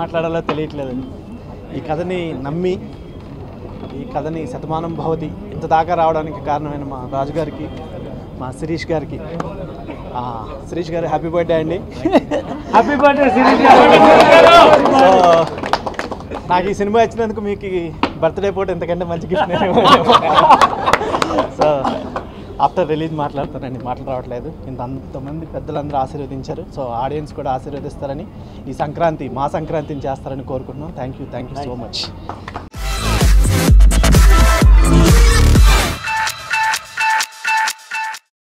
మాట్లాడాలో తెలియట్లేదు ఈ కథని నమ్మి ఈ కథని శతమానం భవతి ఇంత దాకా రావడానికి కారణమైన మా రాజు గారికి మా శిరీష్ గారికి. శిరీష్ గారు హ్యాపీ బర్త్డే అండి. హ్యాపీ బర్త్డే సో నాకు ఈ సినిమా ఇచ్చినందుకు మీకు బర్త్డే పూట ఎంతకంటే మంచి గిఫ్ట్ సో ఆఫ్టర్ రిలీజ్ మాట్లాడతానండి మాటలు రావట్లేదు ఇంత అంతమంది పెద్దలందరూ ఆశీర్వదించారు. సో ఆడియన్స్ కూడా ఆశీర్వదిస్తారని ఈ సంక్రాంతి మా సంక్రాంతిని చేస్తారని కోరుకుంటున్నాం. Thank you thank you so much